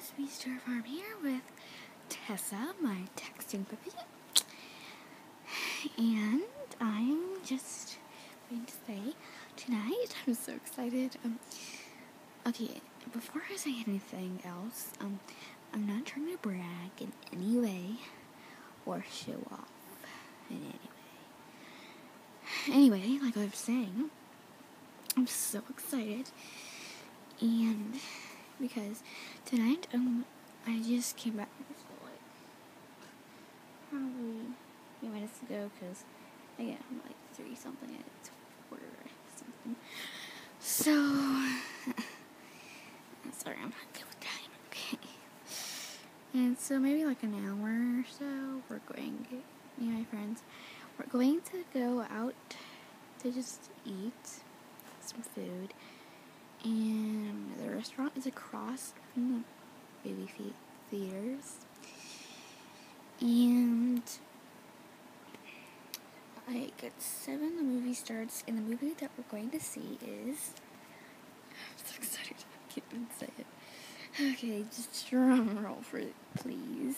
is Beastar Farm here with Tessa, my texting puppy. And I'm just going to say tonight, I'm so excited. Um, okay, before I say anything else, um, I'm not trying to brag in any way or show off in any way. Anyway, like I was saying, I'm so excited. And because tonight um I just came back from like probably a few minutes ago because again I'm like three something and it's four something. So I'm sorry I'm not good with time. Okay. And so maybe like an hour or so we're going me and my friends we're going to go out to just eat some food and restaurant is across from the baby feet theaters. And like at seven, the movie starts, and the movie that we're going to see is. I'm so excited! I can't even say it. Okay, just drum roll for it, please.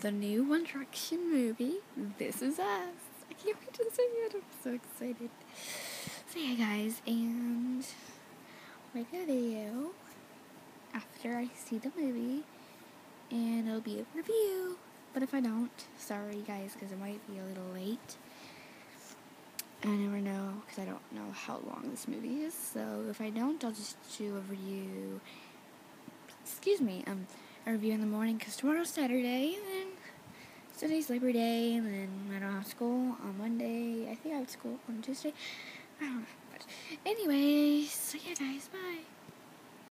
The new One Direction movie, This Is Us can't wait to see it. I'm so excited. So yeah, guys, and make a video after I see the movie, and it'll be a review. But if I don't, sorry guys, because it might be a little late. I never know, because I don't know how long this movie is. So if I don't, I'll just do a review. Excuse me, um, a review in the morning, because tomorrow's Saturday, and then Sunday's Labor Day, and then I don't have school had school on Tuesday. I don't know. But anyways, so yeah, guys, bye.